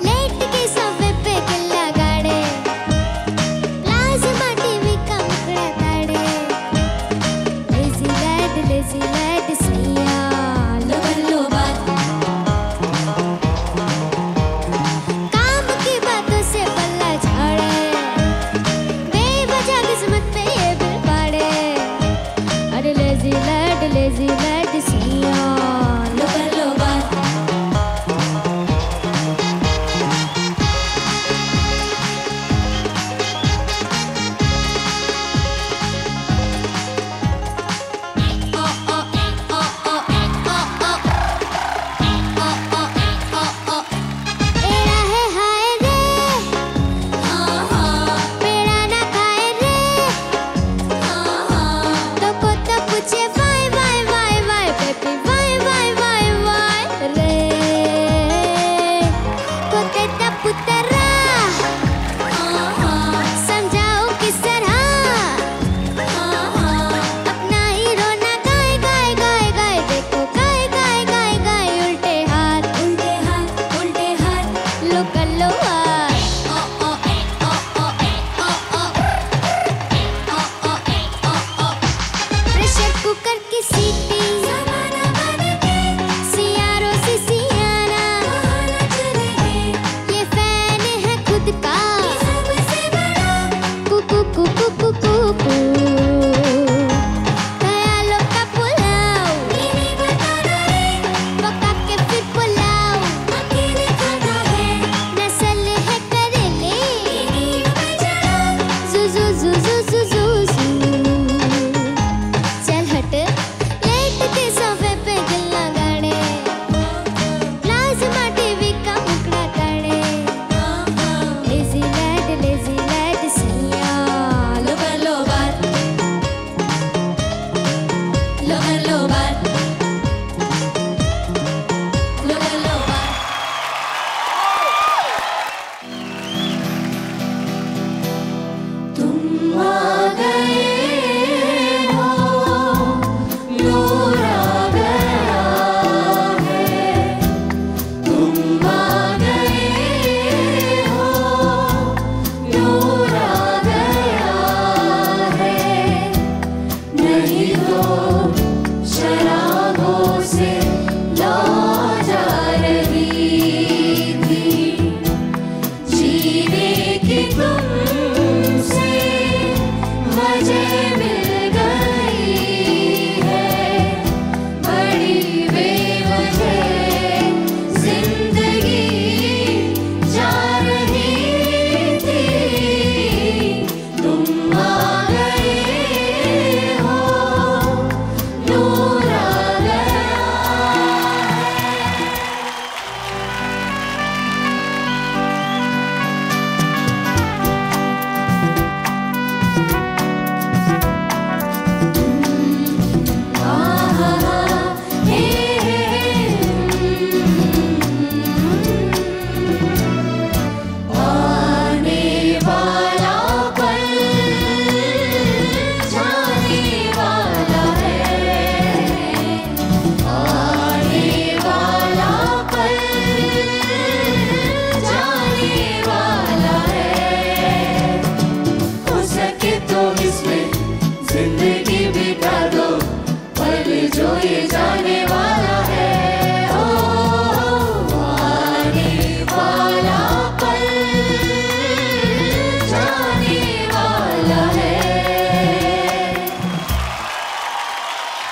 Late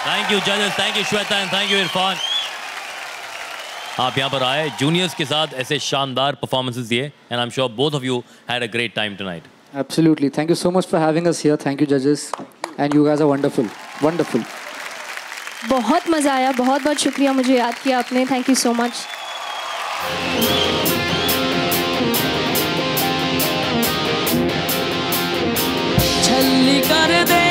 thank you जजेस thank you Shweta and thank you Irfan आप यहाँ पर आए जूनियर्स के साथ ऐसे शानदार परफॉर्मेंसेस दिए and I am sure both of you had a great time tonight Absolutely. Thank you so much for having us here. Thank you, judges. And you guys are wonderful. Wonderful. बहुत मज़ा आया बहुत बहुत शुक्रिया मुझे याद किया आपने थैंक यू सो मच छल्ली कर दे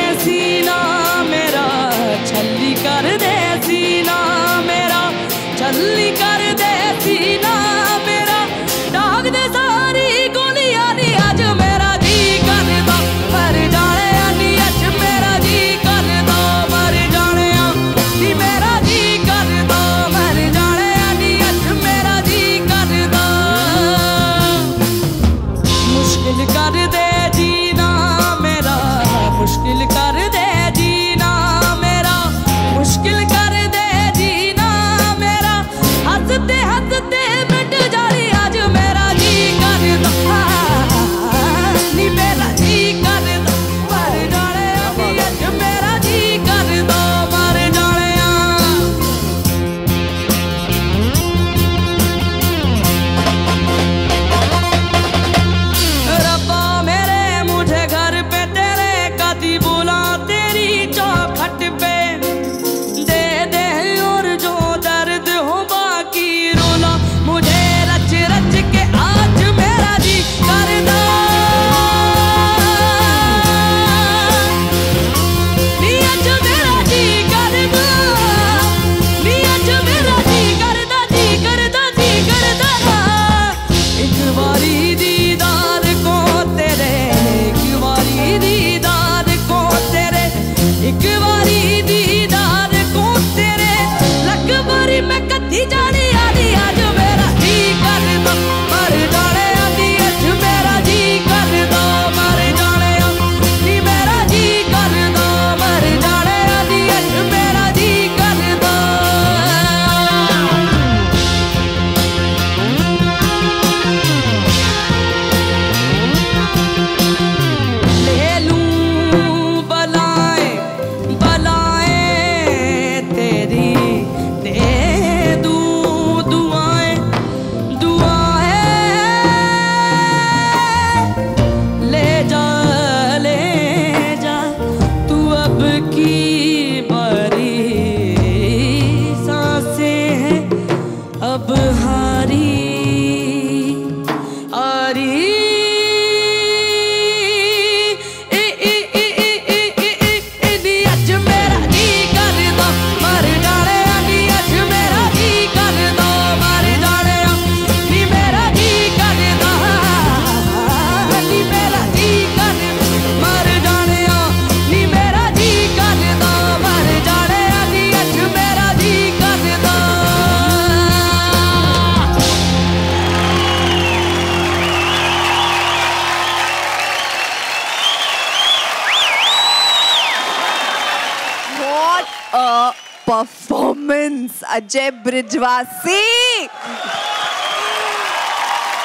अजय ब्रिजवासी।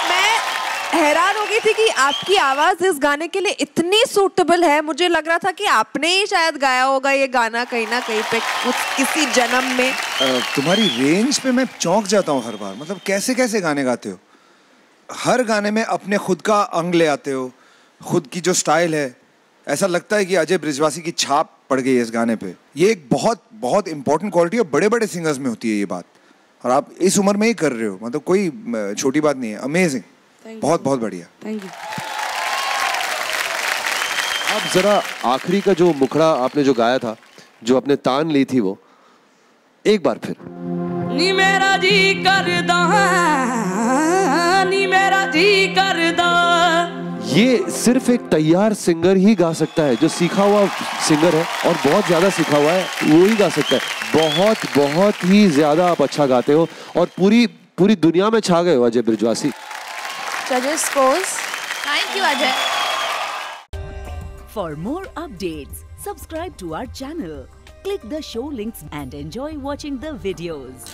मैं हैरान हो गई थी कि आपकी आवाज़ इस गाने के लिए इतनी सूटेबल है। मुझे लग रहा था कि आपने ही शायद गाया होगा ये गाना कहीं ना कहीं पे कुछ किसी जन्म में। तुम्हारी रेंज पे मैं चौंक जाता हूँ हर बार। मतलब कैसे कैसे गाने गाते हो? हर गाने में अपने खुद का अंग ले आते हो, खुद की जो स्टाइल है। ऐसा लगता है कि अजय ब्रिजवासी की छाप पड़ गई है इस गाने पे। ये एक बहुत बहुत इंपॉर्टेंट क्वालिटी और बड़े बड़े सिंगर्स में होती है ये बात। और आप इस उम्र में ही कर रहे हो मतलब कोई छोटी बात नहीं है। अमेजिंग बहुत बहुत बढ़िया। थैंक यू अब जरा आखिरी का जो मुखड़ा आपने जो गाया था जो आपने तान ली थी वो एक बार फिर। नी मेरा जी करदा नी मेरा जी करदा। ये सिर्फ़ एक तैयार सिंगर ही गा सकता है। जो सीखा हुआ सिंगर है और बहुत ज़्यादा सीखा हुआ है वो ही गा सकता है। बहुत बहुत ही ज़्यादा आप अच्छा गाते हो और पूरी पूरी दुनिया में छा गए हो Ajay Brijwasi. Updates, subscribe to our channel, click the show links and enjoy watching the videos.